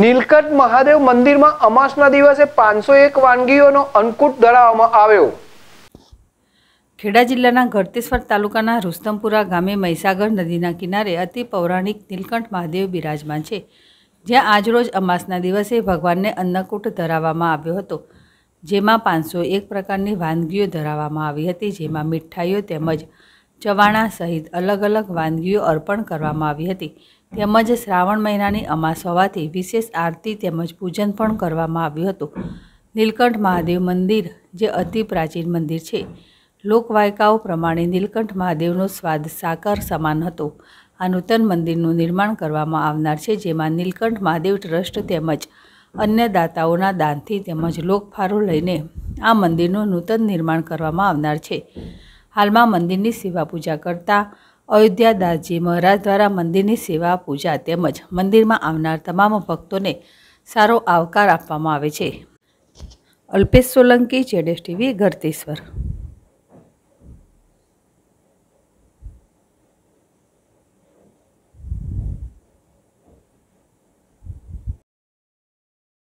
નીલકંઠ મહાદેવ મંદિરમાં અમાસના દિવસે પાંચસો એક વાનગીઓનો અન્નકૂટ ધરાવવામાં આવ્યો. ખેડા જિલ્લાના ગળતેશ્વર તાલુકાના રુસ્તમપુરા ગામે મહીસાગર નદીના કિનારે અતિ પૌરાણિક નીલકંઠ મહાદેવ બિરાજમાન છે. જ્યાં આજરોજ અમાસના દિવસે ભગવાનને અન્નકૂટ ધરાવવામાં આવ્યો હતો. જેમાં પાંચસો એક પ્રકારની વાનગીઓ ધરાવવામાં આવી હતી, જેમાં મીઠાઈઓ તેમજ ચવાણા સહિત અલગ અલગ વાનગીઓ અર્પણ કરવામાં આવી હતી. તેમજ શ્રાવણ મહિનાની અમાસ હોવાથી વિશેષ આરતી તેમજ પૂજન પણ કરવામાં આવ્યું હતું. નીલકંઠ મહાદેવ મંદિર, જે અતિ પ્રાચીન મંદિર છે. લોકવાયકાઓ પ્રમાણે નીલકંઠ મહાદેવનો સ્વાદ સાકર સમાન હતો. આ નૂતન મંદિરનું નિર્માણ કરવામાં આવનાર છે, જેમાં નીલકંઠ મહાદેવ ટ્રસ્ટ તેમજ અન્ય દાતાઓના દાનથી તેમજ લોકફારો લઈને આ મંદિરનું નૂતન નિર્માણ કરવામાં આવનાર છે. હાલમાં મંદિરની સેવા પૂજા કરતા અયોધ્યાદાસજી મહારાજ દ્વારા મંદિરની સેવા, પૂજા તેમજ મંદિરમાં આવનાર તમામ ભક્તોને સારો આવકાર આપવામાં આવે છે. અલ્પેશ સોલંકી, જેડેશ ટીવી ગરતેશ્વર